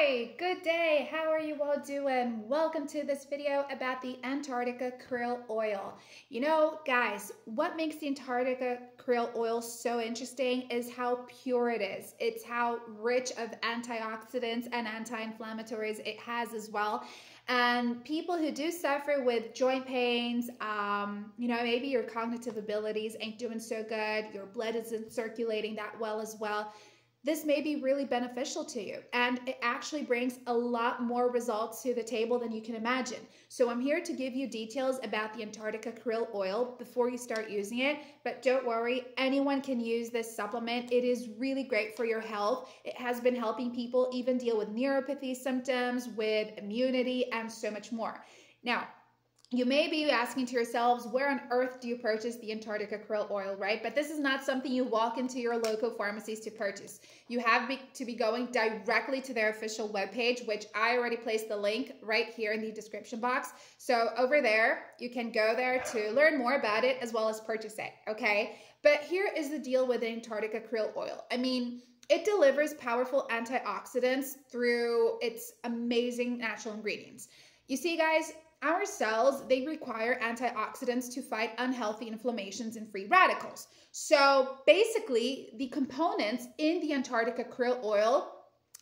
Hi, good day. How are you all doing? Welcome to this video about the Antarctica krill oil. You know, guys, what makes the Antarctica krill oil so interesting is how pure it is. It's how rich of antioxidants and anti-inflammatories it has as well. And people who do suffer with joint pains, um, you know, maybe your cognitive abilities ain't doing so good, your blood isn't circulating that well as well this may be really beneficial to you and it actually brings a lot more results to the table than you can imagine. So I'm here to give you details about the Antarctica krill oil before you start using it, but don't worry, anyone can use this supplement. It is really great for your health. It has been helping people even deal with neuropathy symptoms, with immunity, and so much more. Now, you may be asking to yourselves, where on earth do you purchase the Antarctica krill oil, right? But this is not something you walk into your local pharmacies to purchase. You have to be going directly to their official webpage, which I already placed the link right here in the description box. So over there, you can go there to learn more about it as well as purchase it, okay? But here is the deal with Antarctica krill oil. I mean, it delivers powerful antioxidants through its amazing natural ingredients. You see, guys, our cells, they require antioxidants to fight unhealthy inflammations and free radicals. So basically, the components in the Antarctica krill oil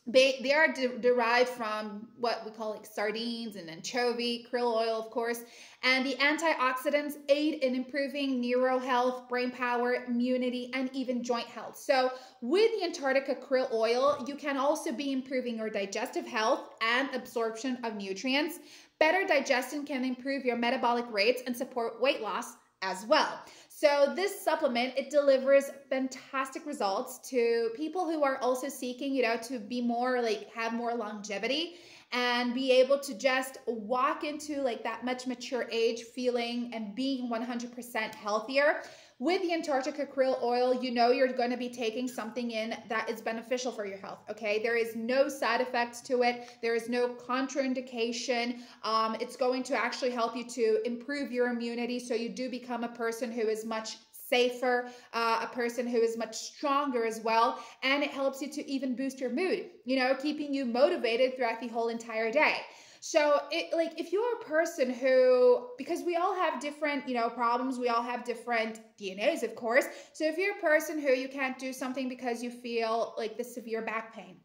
they, they are de derived from what we call like sardines and anchovy, krill oil, of course. And the antioxidants aid in improving neural health, brain power, immunity, and even joint health. So, with the Antarctica krill oil, you can also be improving your digestive health and absorption of nutrients. Better digestion can improve your metabolic rates and support weight loss as well. So this supplement, it delivers fantastic results to people who are also seeking, you know, to be more like have more longevity and be able to just walk into like that much mature age feeling and being 100% healthier. With the Antarctica krill oil, you know you're going to be taking something in that is beneficial for your health, okay? There is no side effects to it. There is no contraindication. Um, it's going to actually help you to improve your immunity so you do become a person who is much safer, uh, a person who is much stronger as well. And it helps you to even boost your mood, you know, keeping you motivated throughout the whole entire day. So it like if you're a person who because we all have different, you know, problems, we all have different DNAs, of course. So if you're a person who you can't do something because you feel like the severe back pain,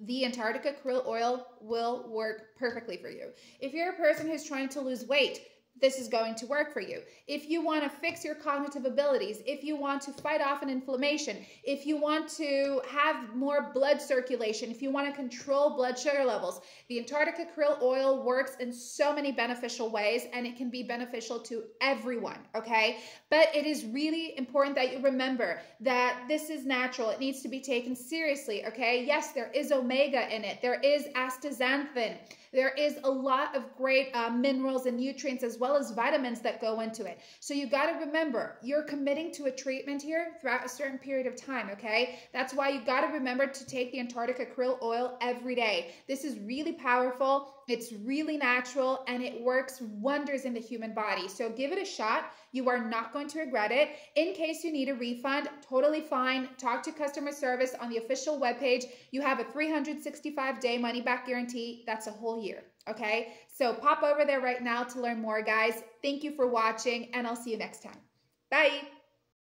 the Antarctica krill oil will work perfectly for you. If you're a person who's trying to lose weight, this is going to work for you. If you want to fix your cognitive abilities, if you want to fight off an inflammation, if you want to have more blood circulation, if you want to control blood sugar levels, the Antarctica krill oil works in so many beneficial ways and it can be beneficial to everyone, okay? But it is really important that you remember that this is natural. It needs to be taken seriously, okay? Yes, there is omega in it. There is astaxanthin. There is a lot of great uh, minerals and nutrients as well as vitamins that go into it. So you got to remember, you're committing to a treatment here throughout a certain period of time, okay? That's why you got to remember to take the Antarctica krill oil every day. This is really powerful. It's really natural and it works wonders in the human body. So give it a shot. You are not going to regret it. In case you need a refund, totally fine. Talk to customer service on the official webpage. You have a 365 day money back guarantee. That's a whole year. Okay. So pop over there right now to learn more, guys. Thank you for watching and I'll see you next time. Bye.